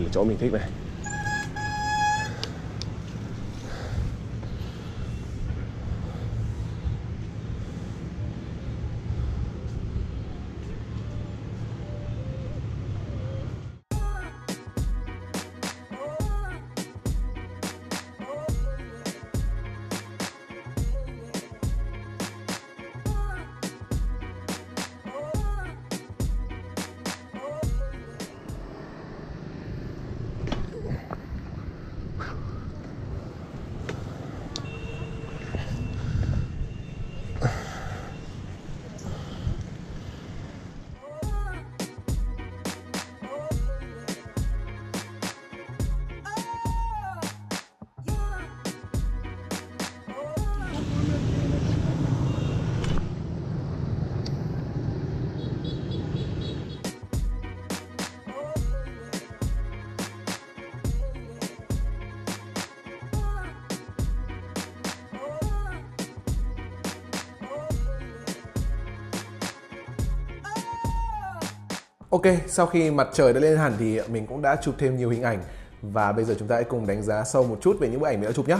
đây là chỗ mình thích này Ok, sau khi mặt trời đã lên hẳn thì mình cũng đã chụp thêm nhiều hình ảnh và bây giờ chúng ta hãy cùng đánh giá sâu một chút về những bức ảnh mình đã chụp nhé.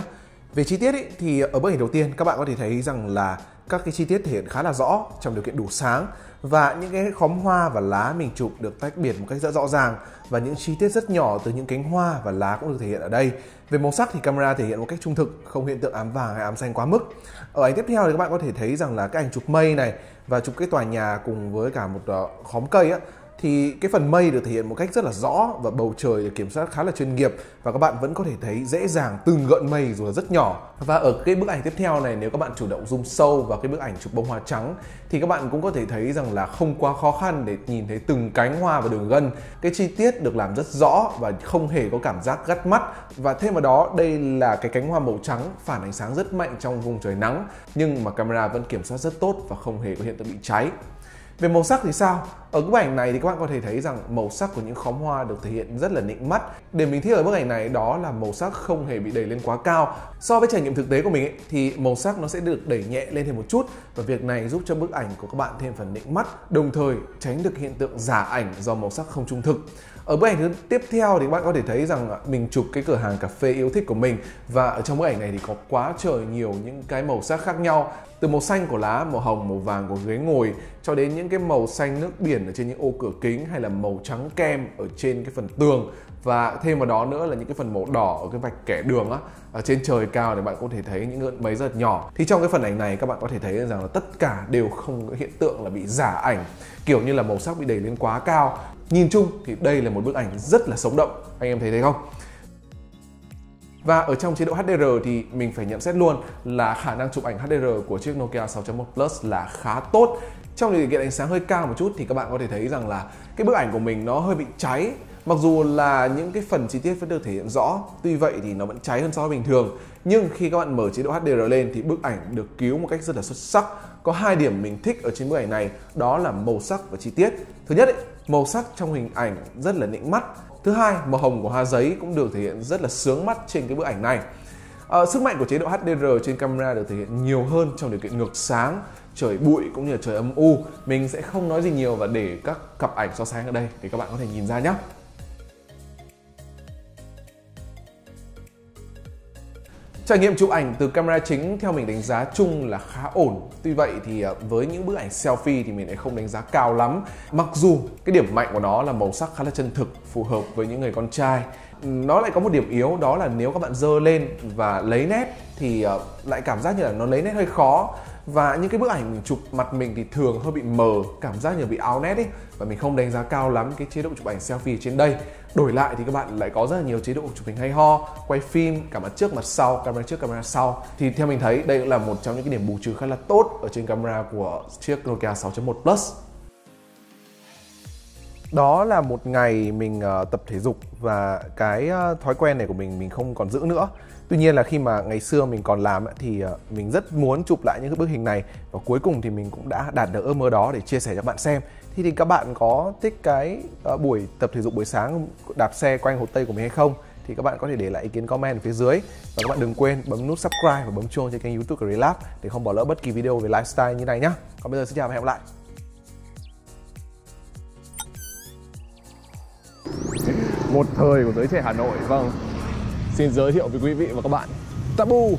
Về chi tiết ý, thì ở bức ảnh đầu tiên các bạn có thể thấy rằng là các cái chi tiết thể hiện khá là rõ trong điều kiện đủ sáng và những cái khóm hoa và lá mình chụp được tách biệt một cách rất rõ ràng và những chi tiết rất nhỏ từ những cánh hoa và lá cũng được thể hiện ở đây. Về màu sắc thì camera thể hiện một cách trung thực, không hiện tượng ám vàng hay ám xanh quá mức. Ở ảnh tiếp theo thì các bạn có thể thấy rằng là cái ảnh chụp mây này và chụp cái tòa nhà cùng với cả một ờ, khóm cây á thì cái phần mây được thể hiện một cách rất là rõ và bầu trời được kiểm soát khá là chuyên nghiệp và các bạn vẫn có thể thấy dễ dàng từng gợn mây dù là rất nhỏ. Và ở cái bức ảnh tiếp theo này, nếu các bạn chủ động zoom sâu vào cái bức ảnh chụp bông hoa trắng, thì các bạn cũng có thể thấy rằng là không quá khó khăn để nhìn thấy từng cánh hoa và đường gân. Cái chi tiết được làm rất rõ và không hề có cảm giác gắt mắt. Và thêm vào đó, đây là cái cánh hoa màu trắng, phản ánh sáng rất mạnh trong vùng trời nắng, nhưng mà camera vẫn kiểm soát rất tốt và không hề có hiện tượng bị cháy về màu sắc thì sao? Ở bức ảnh này thì các bạn có thể thấy rằng màu sắc của những khóm hoa được thể hiện rất là nịnh mắt. Để mình thích ở bức ảnh này đó là màu sắc không hề bị đẩy lên quá cao. So với trải nghiệm thực tế của mình ấy, thì màu sắc nó sẽ được đẩy nhẹ lên thêm một chút và việc này giúp cho bức ảnh của các bạn thêm phần nịnh mắt, đồng thời tránh được hiện tượng giả ảnh do màu sắc không trung thực. Ở bức ảnh thứ tiếp theo thì các bạn có thể thấy rằng mình chụp cái cửa hàng cà phê yêu thích của mình. Và ở trong bức ảnh này thì có quá trời nhiều những cái màu sắc khác nhau. Từ màu xanh của lá, màu hồng, màu vàng của ghế ngồi cho đến những cái màu xanh nước biển ở trên những ô cửa kính hay là màu trắng kem ở trên cái phần tường. Và thêm vào đó nữa là những cái phần màu đỏ ở cái vạch kẻ đường á ở trên trời cao thì bạn có thể thấy những gợn mấy rất nhỏ. Thì trong cái phần ảnh này các bạn có thể thấy rằng là tất cả đều không có hiện tượng là bị giả ảnh kiểu như là màu sắc bị đẩy lên quá cao nhìn chung thì đây là một bức ảnh rất là sống động anh em thấy thế không và ở trong chế độ HDR thì mình phải nhận xét luôn là khả năng chụp ảnh HDR của chiếc Nokia 6.1 Plus là khá tốt. Trong điều kiện ánh sáng hơi cao một chút thì các bạn có thể thấy rằng là cái bức ảnh của mình nó hơi bị cháy Mặc dù là những cái phần chi tiết vẫn được thể hiện rõ, tuy vậy thì nó vẫn cháy hơn so với bình thường. Nhưng khi các bạn mở chế độ HDR lên thì bức ảnh được cứu một cách rất là xuất sắc. Có hai điểm mình thích ở trên bức ảnh này, đó là màu sắc và chi tiết. Thứ nhất, ấy, màu sắc trong hình ảnh rất là nịnh mắt. Thứ hai, màu hồng của hoa giấy cũng được thể hiện rất là sướng mắt trên cái bức ảnh này. À, sức mạnh của chế độ HDR trên camera được thể hiện nhiều hơn trong điều kiện ngược sáng, trời bụi cũng như là trời âm u. Mình sẽ không nói gì nhiều và để các cặp ảnh so sánh ở đây để các bạn có thể nhìn ra nhé. Trải nghiệm chụp ảnh từ camera chính theo mình đánh giá chung là khá ổn. Tuy vậy thì ờ, với những bức ảnh selfie thì mình lại không đánh giá cao lắm. Mặc dù cái điểm mạnh của nó là màu sắc khá là chân thực, phù hợp với những người con trai. Nó lại có một điểm yếu đó là nếu các bạn dơ lên và lấy nét thì ờ, lại cảm giác như là nó lấy nét hơi khó và những cái bức ảnh mình chụp mặt mình thì thường hơi bị mờ, cảm giác như bị áo nét ấy. Và mình không đánh giá cao lắm cái chế độ chụp ảnh selfie trên đây. Đổi lại thì các bạn lại có rất là nhiều chế độ chụp hình hay ho, quay phim, cả mặt trước, mặt sau, camera trước, camera sau. Thì theo mình thấy đây cũng là một trong những cái điểm bù trừ khá là tốt ở trên camera của chiếc Nokia 6.1 Plus đó là một ngày mình uh, tập thể dục và cái uh, thói quen này của mình mình không còn giữ nữa. Tuy nhiên là khi mà ngày xưa mình còn làm thì uh, mình rất muốn chụp lại những cái bức hình này và cuối cùng thì mình cũng đã đạt được ước mơ đó để chia sẻ cho bạn xem. Thì thì các bạn có thích cái uh, buổi tập thể dục buổi sáng đạp xe quanh hồ tây của mình hay không? Thì các bạn có thể để lại ý kiến comment ở phía dưới. Và các bạn đừng quên bấm nút subscribe và bấm chuông trên kênh youtube của Relap để không bỏ lỡ bất kỳ video về lifestyle như này nhé còn bây giờ xin chào và hẹn gặp lại. Một thời của giới trẻ Hà Nội. Vâng xin giới thiệu với quý vị và các bạn Tabu.